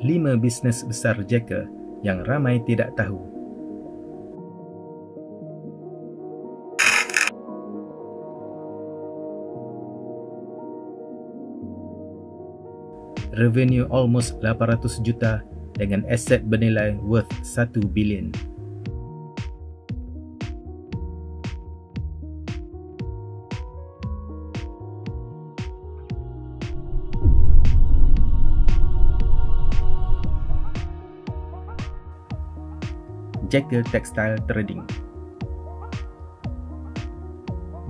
Lima bisnes besar Jekyll yang ramai tidak tahu. Revenue almost 800 juta dengan aset bernilai worth 1 bilion. Jekyll Textile Trading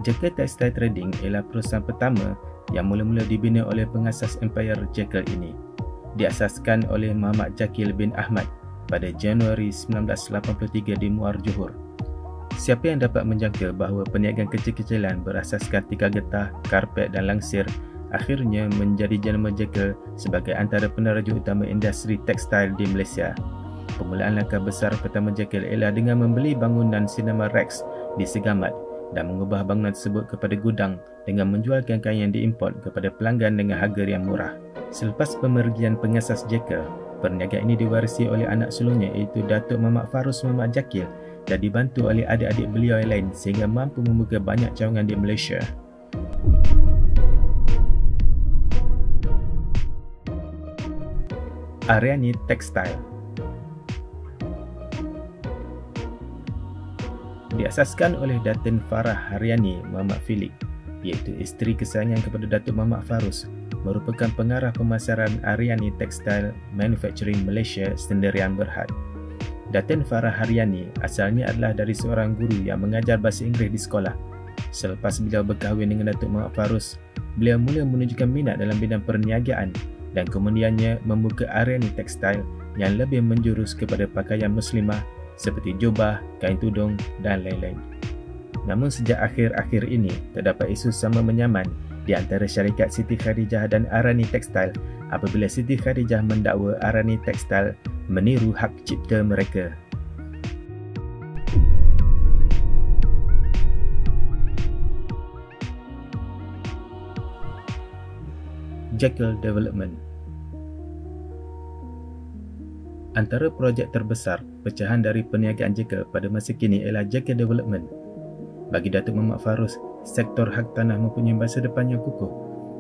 Jekyll Textile Trading ialah perusahaan pertama yang mula-mula dibina oleh pengasas Empire Jekyll ini. Diasaskan oleh Muhammad Jakil bin Ahmad pada Januari 1983 di Muar Johor. Siapa yang dapat menjangka bahawa perniagaan kecil-kecilan berasaskan tiga getah, karpet dan langsir akhirnya menjadi jenama Jekyll sebagai antara peneraju utama industri tekstil di Malaysia. Permulaan langkah besar pertama Jekyll ialah dengan membeli bangunan Cinema Rex di Segamat dan mengubah bangunan tersebut kepada gudang dengan menjual kain-kain yang diimport kepada pelanggan dengan harga yang murah. Selepas pemergian pengasas Jekyll, perniagaan ini diwarisi oleh anak sulungnya iaitu Datuk Muhammad Farus Muhammad Jakil dan dibantu oleh adik-adik beliau yang lain sehingga mampu membuka banyak cawangan di Malaysia. Ariani Textile diasaskan oleh Datin Farah Haryani Muhammad Filik iaitu isteri kesayangan kepada Datuk Muhammad Farus merupakan pengarah pemasaran Aryani Textile Manufacturing Malaysia Sendirian Berhad. Datin Farah Haryani asalnya adalah dari seorang guru yang mengajar bahasa Inggeris di sekolah. Selepas beliau berkahwin dengan Datuk Muhammad Farus, beliau mula menunjukkan minat dalam bidang perniagaan dan kemudiannya membuka Aryani Textile yang lebih menjurus kepada pakaian muslimah seperti jubah, kain tudung dan lain-lain. Namun sejak akhir-akhir ini, terdapat isu sama menyaman di antara syarikat Siti Khadijah dan Arani Textile apabila Siti Khadijah mendakwa Arani Textile meniru hak cipta mereka. Jekyll Development Antara projek terbesar pecahan dari perniagaan Jekyll pada masa kini ialah Jekyll Development. Bagi Datuk Muhammad Farus, sektor hak tanah mempunyai masa depan yang kukuh.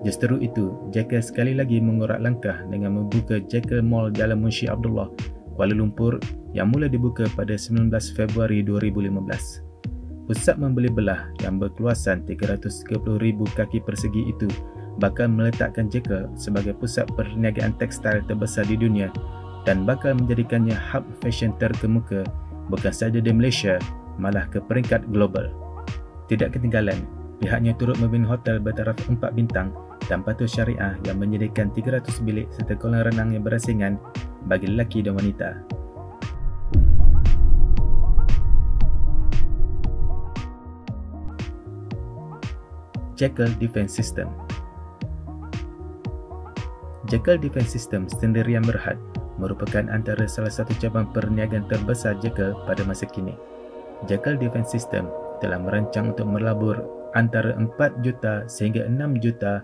Justru itu, Jekyll sekali lagi mengorak langkah dengan membuka Jekyll Mall Jalan Munshi Abdullah, Kuala Lumpur yang mula dibuka pada 19 Februari 2015. Pusat membeli belah yang berkeluasan 330,000 kaki persegi itu bakal meletakkan Jekyll sebagai pusat perniagaan tekstil terbesar di dunia dan bakal menjadikannya hub fashion terkemuka bukan sahaja di Malaysia malah ke peringkat global. Tidak ketinggalan, pihaknya turut membina hotel bertaraf 4 bintang dan patut syariah yang menyediakan 300 bilik serta kolam renang yang berasingan bagi lelaki dan wanita. Jekyll Defense System Jekyll Defense System sendirian berhad merupakan antara salah satu cabang perniagaan terbesar Jekyll pada masa kini. Jekyll Defense System telah merancang untuk melabur antara 4 juta sehingga 6 juta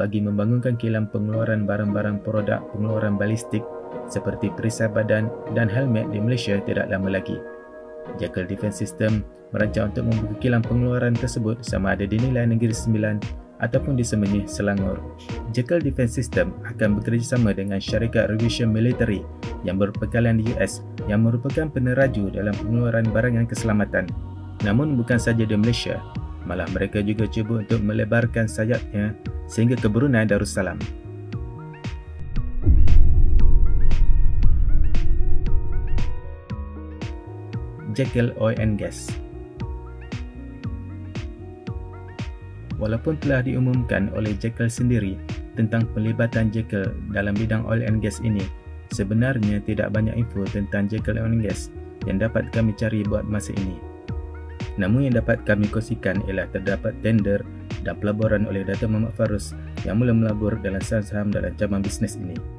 bagi membangunkan kilang pengeluaran barang-barang produk pengeluaran balistik seperti perisai badan dan helmet di Malaysia tidak lama lagi. Jekyll Defense System merancang untuk membuka kilang pengeluaran tersebut sama ada di nilai Negeri ataupun di Semenyih, Selangor. Jekyll Defense System akan bekerjasama dengan syarikat Revision Military yang berpekalan di US yang merupakan peneraju dalam pengeluaran barangan keselamatan. Namun bukan saja di Malaysia, malah mereka juga cuba untuk melebarkan sayapnya sehingga ke Brunei Darussalam. Jekyll Oil and Gas walaupun telah diumumkan oleh Jekyll sendiri tentang pelibatan Jekyll dalam bidang oil and gas ini, sebenarnya tidak banyak info tentang Jekyll Oil and Gas yang dapat kami cari buat masa ini. Namun yang dapat kami kongsikan ialah terdapat tender dan pelaburan oleh Dato' Muhammad Farus yang mula melabur dalam saham-saham dalam cabang bisnes ini.